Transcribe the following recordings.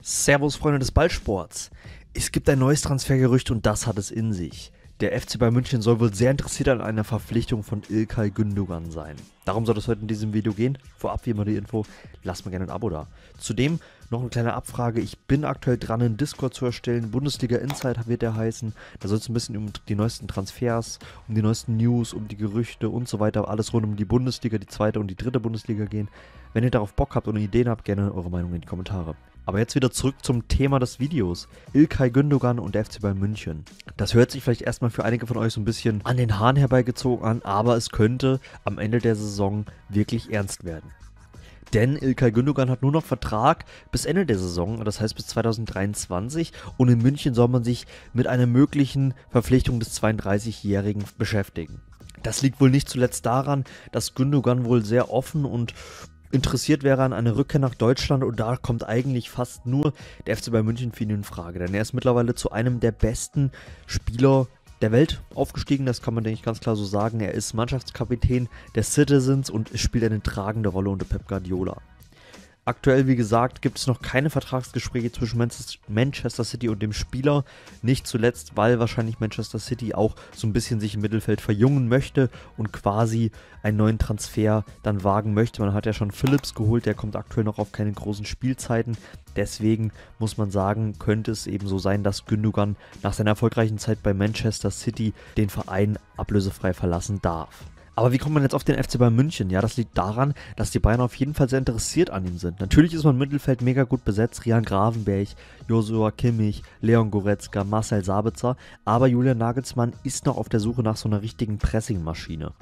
Servus, Freunde des Ballsports. Es gibt ein neues Transfergerücht und das hat es in sich. Der FC Bayern München soll wohl sehr interessiert an einer Verpflichtung von Ilkay Gündogan sein. Darum soll es heute in diesem Video gehen. Vorab wie immer die Info, lasst mir gerne ein Abo da. Zudem noch eine kleine Abfrage. Ich bin aktuell dran, einen Discord zu erstellen. Bundesliga Insider wird der heißen. Da soll es ein bisschen um die neuesten Transfers, um die neuesten News, um die Gerüchte und so weiter. Alles rund um die Bundesliga, die zweite und die dritte Bundesliga gehen. Wenn ihr darauf Bock habt und Ideen habt, gerne eure Meinung in die Kommentare. Aber jetzt wieder zurück zum Thema des Videos. Ilkay Gündogan und der FC Bayern München. Das hört sich vielleicht erstmal für einige von euch so ein bisschen an den Haaren herbeigezogen an, aber es könnte am Ende der Saison wirklich ernst werden. Denn Ilkay Gündogan hat nur noch Vertrag bis Ende der Saison, das heißt bis 2023. Und in München soll man sich mit einer möglichen Verpflichtung des 32-Jährigen beschäftigen. Das liegt wohl nicht zuletzt daran, dass Gündogan wohl sehr offen und interessiert wäre an einer Rückkehr nach Deutschland und da kommt eigentlich fast nur der FC Bayern München für ihn in Frage, denn er ist mittlerweile zu einem der besten Spieler der Welt aufgestiegen, das kann man denke ich ganz klar so sagen. Er ist Mannschaftskapitän der Citizens und spielt eine tragende Rolle unter Pep Guardiola. Aktuell, wie gesagt, gibt es noch keine Vertragsgespräche zwischen Manchester City und dem Spieler. Nicht zuletzt, weil wahrscheinlich Manchester City auch so ein bisschen sich im Mittelfeld verjungen möchte und quasi einen neuen Transfer dann wagen möchte. Man hat ja schon Phillips geholt, der kommt aktuell noch auf keine großen Spielzeiten. Deswegen muss man sagen, könnte es eben so sein, dass Gündogan nach seiner erfolgreichen Zeit bei Manchester City den Verein ablösefrei verlassen darf. Aber wie kommt man jetzt auf den FC Bayern München? Ja, das liegt daran, dass die Bayern auf jeden Fall sehr interessiert an ihm sind. Natürlich ist man im Mittelfeld mega gut besetzt. Rian Gravenberg, Josua Kimmich, Leon Goretzka, Marcel Sabitzer. Aber Julian Nagelsmann ist noch auf der Suche nach so einer richtigen Pressingmaschine.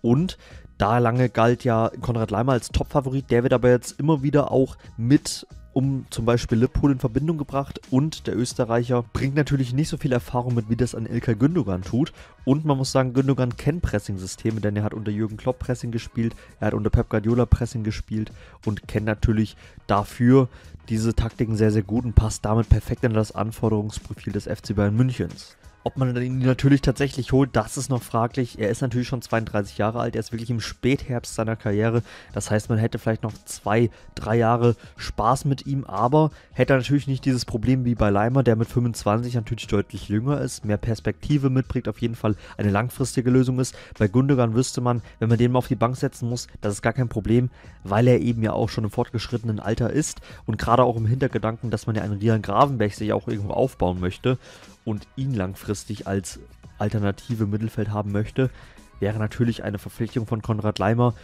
Und da lange galt ja Konrad Leimer als Topfavorit, der wird aber jetzt immer wieder auch mit um zum Beispiel Liverpool in Verbindung gebracht und der Österreicher bringt natürlich nicht so viel Erfahrung mit, wie das an Ilkay Gündogan tut. Und man muss sagen, Gündogan kennt Pressing-Systeme, denn er hat unter Jürgen Klopp Pressing gespielt, er hat unter Pep Guardiola Pressing gespielt und kennt natürlich dafür diese Taktiken sehr, sehr gut und passt damit perfekt in das Anforderungsprofil des FC Bayern Münchens. Ob man ihn natürlich tatsächlich holt, das ist noch fraglich. Er ist natürlich schon 32 Jahre alt, er ist wirklich im Spätherbst seiner Karriere. Das heißt, man hätte vielleicht noch zwei, drei Jahre Spaß mit ihm, aber hätte natürlich nicht dieses Problem wie bei Leimer, der mit 25 natürlich deutlich jünger ist, mehr Perspektive mitbringt, auf jeden Fall eine langfristige Lösung ist. Bei Gundogan wüsste man, wenn man den mal auf die Bank setzen muss, das ist gar kein Problem, weil er eben ja auch schon im fortgeschrittenen Alter ist und gerade auch im Hintergedanken, dass man ja einen Rian Gravenberg sich auch irgendwo aufbauen möchte und ihn langfristig als alternative Mittelfeld haben möchte, wäre natürlich eine Verpflichtung von Konrad Leimer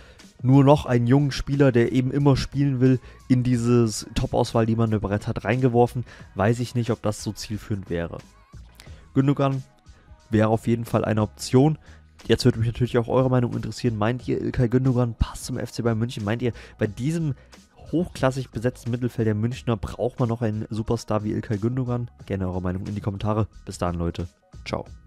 nur noch einen jungen Spieler, der eben immer spielen will, in dieses Top-Auswahl, die man bereits hat, reingeworfen. Weiß ich nicht, ob das so zielführend wäre. Gündogan wäre auf jeden Fall eine Option. Jetzt würde mich natürlich auch eure Meinung interessieren. Meint ihr, Ilkay Gündogan passt zum FC Bayern München? Meint ihr, bei diesem hochklassig besetzten Mittelfeld der Münchner braucht man noch einen Superstar wie Ilkay Gündogan? Gerne eure Meinung in die Kommentare. Bis dann, Leute. Ciao.